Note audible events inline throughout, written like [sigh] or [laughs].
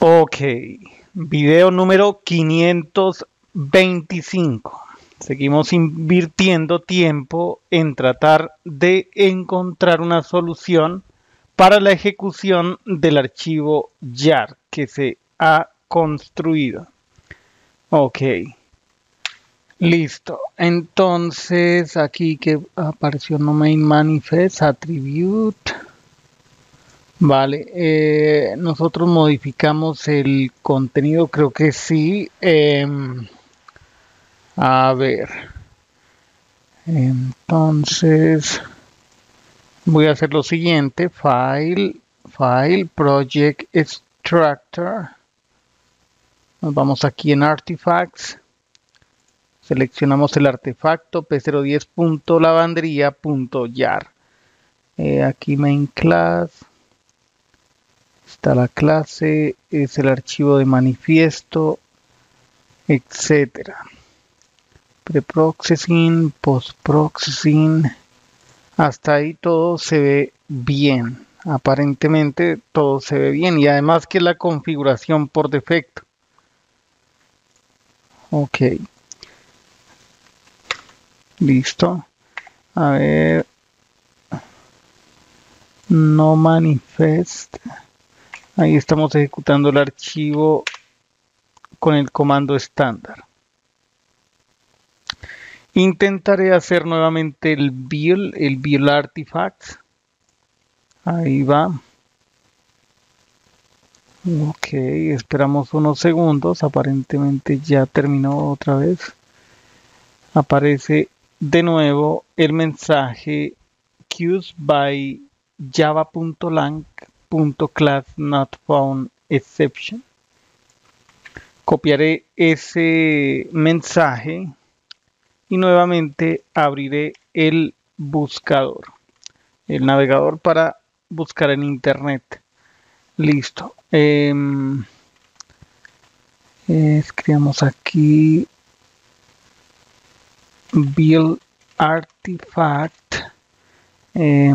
Ok, video número 525. Seguimos invirtiendo tiempo en tratar de encontrar una solución para la ejecución del archivo YAR que se ha construido. Ok. Listo. Entonces, aquí que apareció no main manifest attribute. Vale, eh, nosotros modificamos el contenido, creo que sí. Em, a ver. Entonces, voy a hacer lo siguiente. File, File, Project Extractor. Nos vamos aquí en Artifacts. Seleccionamos el artefacto p010.lavandería.yar. Eh, aquí main class está la clase, es el archivo de manifiesto, etcétera. Preprocessing, postprocessing, hasta ahí todo se ve bien. Aparentemente todo se ve bien y además que la configuración por defecto. Ok. Listo. A ver. No manifest. Ahí estamos ejecutando el archivo con el comando estándar. Intentaré hacer nuevamente el build, el build artifacts. Ahí va. Ok, esperamos unos segundos. Aparentemente ya terminó otra vez. Aparece de nuevo el mensaje queues by java.lang class not found exception. Copiaré ese mensaje y nuevamente abriré el buscador, el navegador para buscar en internet. Listo. Eh, escribamos aquí build artifact eh,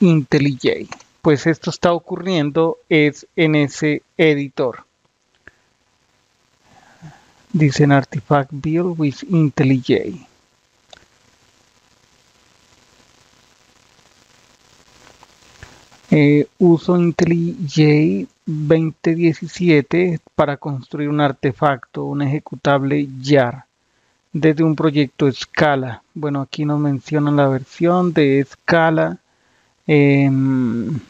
IntelliJ pues esto está ocurriendo es en ese editor. Dicen Artifact Build with IntelliJ. Eh, uso IntelliJ 2017 para construir un artefacto, un ejecutable YAR desde un proyecto Scala. Bueno, aquí nos mencionan la versión de Scala. Em,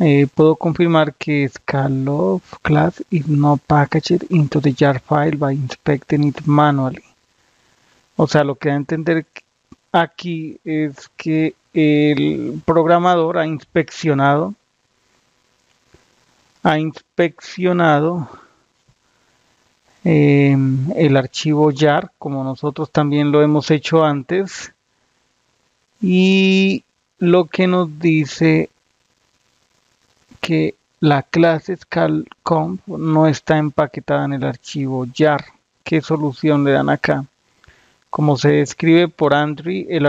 eh, puedo confirmar que Scala class is not packaged into the jar file by inspecting it manually. O sea, lo que da a entender aquí es que el programador ha inspeccionado ha inspeccionado em, el archivo jar como nosotros también lo hemos hecho antes y lo que nos dice que la clase scalcomp no está empaquetada en el archivo jar. ¿Qué solución le dan acá? Como se describe por Android, el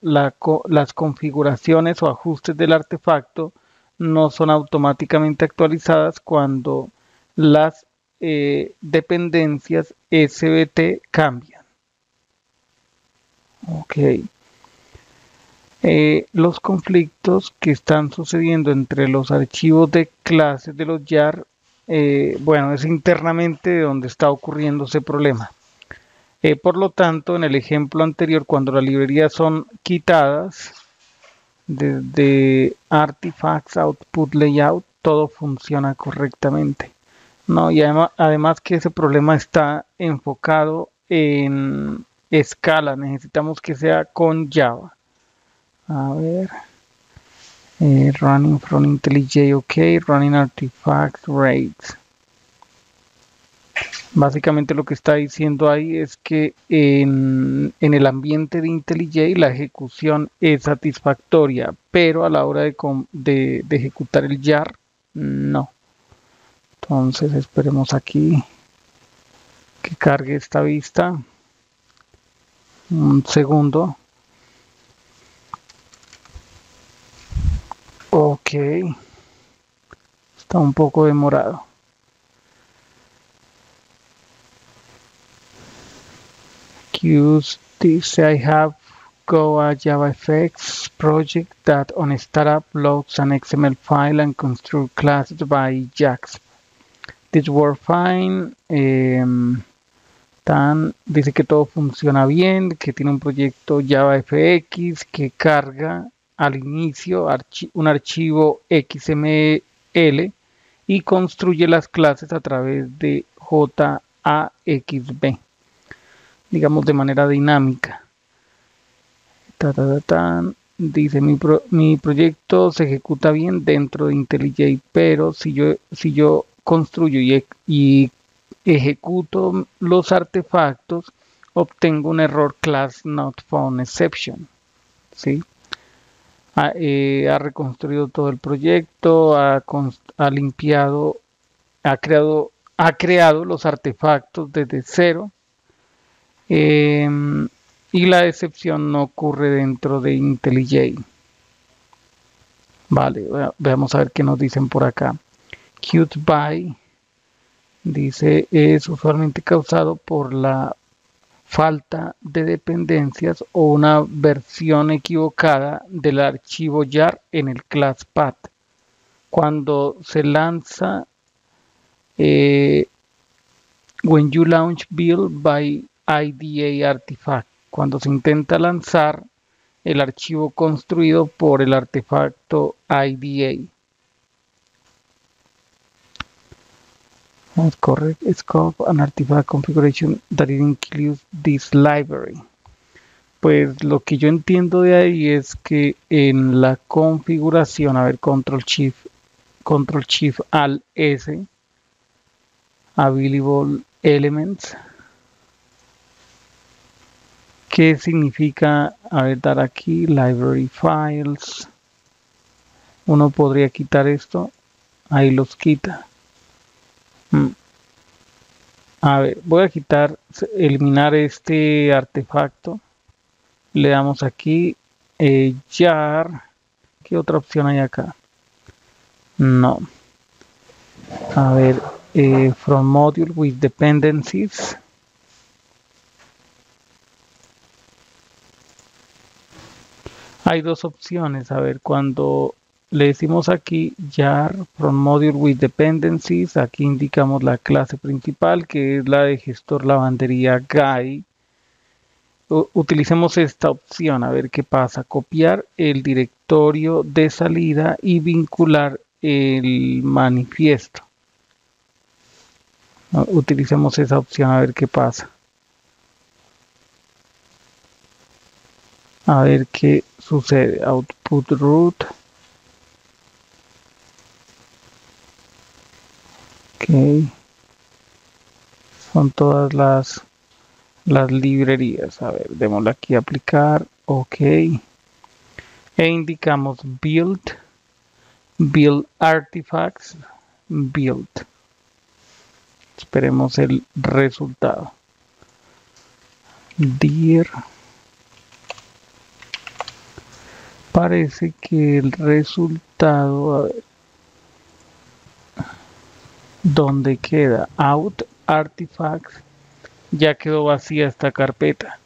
las configuraciones o ajustes del artefacto no son automáticamente actualizadas cuando las eh, dependencias SBT cambian. Ok. Eh, los conflictos que están sucediendo entre los archivos de clases de los YAR, eh, bueno, es internamente donde está ocurriendo ese problema. Eh, por lo tanto, en el ejemplo anterior, cuando las librerías son quitadas desde Artifacts, Output Layout, todo funciona correctamente. ¿no? Y además, además que ese problema está enfocado en escala, necesitamos que sea con Java. A ver. Eh, running from IntelliJ, ok. Running artifact rates. Básicamente lo que está diciendo ahí es que en, el ambiente de IntelliJ la ejecución es satisfactoria, pero a la hora de, de, de ejecutar el YAR, no. Entonces esperemos aquí que cargue esta vista. Un segundo. Ok. Está un poco demorado. Use this I have go a JavaFX project that on startup loads an XML file and construct classes by JAX. This work fine. Em, tan, dice que todo funciona bien, que tiene un proyecto JavaFX que carga al inicio un archivo XML y construye las clases a través de JAXB, digamos de manera dinámica. Dice mi, mi proyecto se ejecuta bien dentro de IntelliJ, pero si yo, si yo construyo y, ejecuto los artefactos, obtengo un error class exception. ¿sí? Eh, ha, reconstruido todo el proyecto, ha, limpiado, ha creado, ha creado los artefactos desde cero. Em, y la excepción no ocurre dentro de IntelliJ. Vale, veamos a ver qué nos dicen por acá. Cute dice es usualmente causado por la falta de dependencias o una versión equivocada del archivo jar en el class path. Cuando se lanza eh, when you launch build by IDA artifact, cuando se intenta lanzar el archivo construido por el artefacto IDA. Correct scope and artifact configuration that includes this library. Pues lo que yo entiendo de ahí es que en la configuración, a ver, control shift, control shift al S, available elements, ¿qué significa? A ver, dar aquí library files. Uno podría quitar esto, ahí los quita. A ver, voy a quitar, eliminar este artefacto. Le damos aquí, eh, jar. ¿Qué otra opción hay acá? No. A ver, eh, from module with dependencies. Hay dos opciones. A ver, cuando le decimos aquí jar from module with dependencies aquí indicamos la clase principal que es la de gestor lavandería guy. Utilicemos esta opción a ver qué pasa copiar el directorio de salida y vincular el manifiesto. Utilicemos esa opción a ver qué pasa. A ver qué sucede. Output root Son todas las, las librerías. A ver, démosle aquí aplicar. Ok. E indicamos build, build artifacts, build. Esperemos el resultado. Dir. Parece que el resultado, a ver, donde queda out artifacts ya quedó vacía esta carpeta.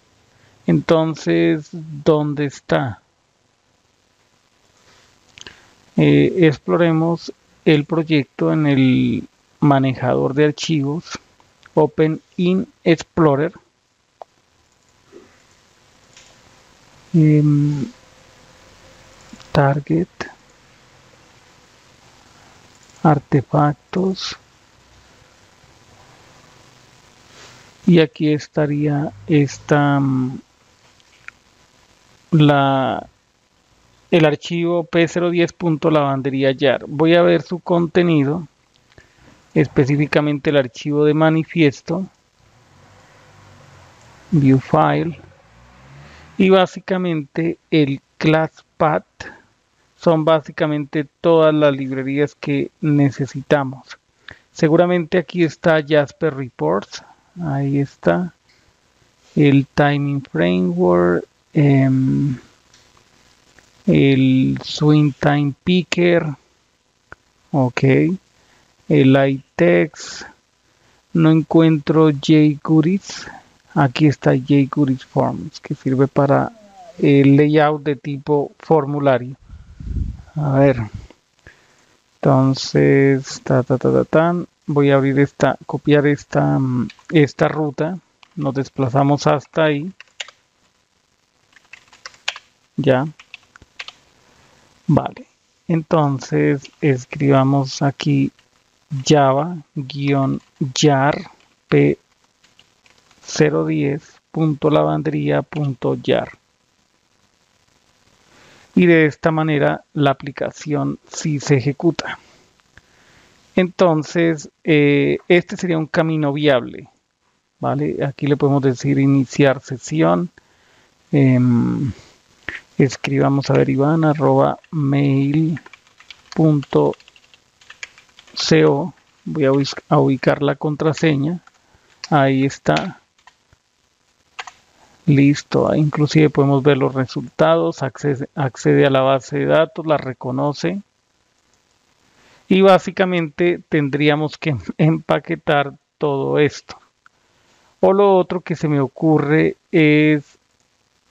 Entonces ¿dónde está? Eh, exploremos el proyecto en el manejador de archivos Open in Explorer. Em, Target artefactos y aquí estaría esta mm, la el archivo p010.lavandería voy a ver su contenido específicamente el archivo de manifiesto view file y básicamente el class path son básicamente todas las librerías que necesitamos. Seguramente aquí está Jasper Reports ahí está. El timing framework em, el swing time picker ok. El iText, no encuentro jQuery, aquí está jQuery Forms que sirve para el layout de tipo formulario. A ver, entonces, ta, ta, ta, ta, voy a abrir esta, copiar esta, esta ruta, nos desplazamos hasta ahí, ya, vale, entonces escribamos aquí java-jar p010.lavandería.jar y de esta manera la aplicación sí se ejecuta. Entonces, eh, este sería un camino viable. ¿vale? Aquí le podemos decir iniciar sesión. Em, escribamos a ver Iván arroba mail.co. Voy a ubicar la contraseña. Ahí está. Listo, inclusive podemos ver los resultados, accede, a la base de datos, la reconoce. Y básicamente tendríamos que [laughs] empaquetar todo esto. O lo otro que se me ocurre es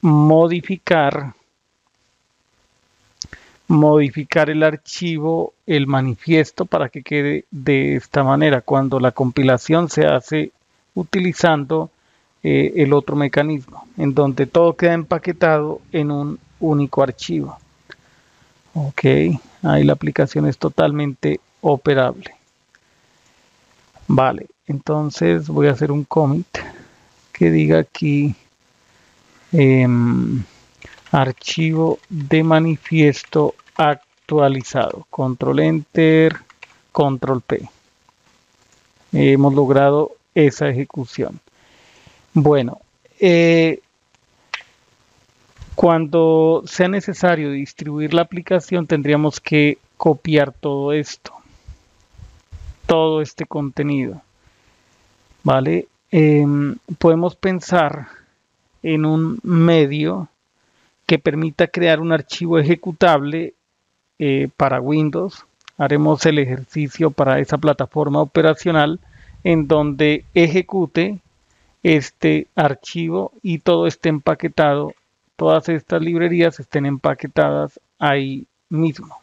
modificar modificar el archivo, el manifiesto para que quede de esta manera cuando la compilación se hace utilizando eh, el otro mecanismo, en donde todo queda empaquetado en un único archivo. Ok, ahí la aplicación es totalmente operable. Vale, entonces voy a hacer un commit que diga aquí em, archivo de manifiesto actualizado. Control Enter, Control P. Hemos logrado esa ejecución. Bueno, eh, cuando sea necesario distribuir la aplicación tendríamos que copiar todo esto, todo este contenido. ¿Vale? Em, podemos pensar en un medio que permita crear un archivo ejecutable eh, para Windows. Haremos el ejercicio para esa plataforma operacional en donde ejecute este archivo y todo esté empaquetado, todas estas librerías estén empaquetadas ahí mismo.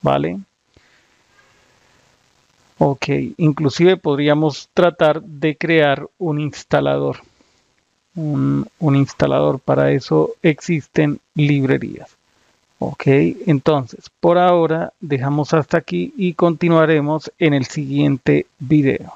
¿Vale? Ok, inclusive podríamos tratar de crear un instalador. Un, un, instalador, para eso existen librerías. Ok, entonces por ahora dejamos hasta aquí y continuaremos en el siguiente video.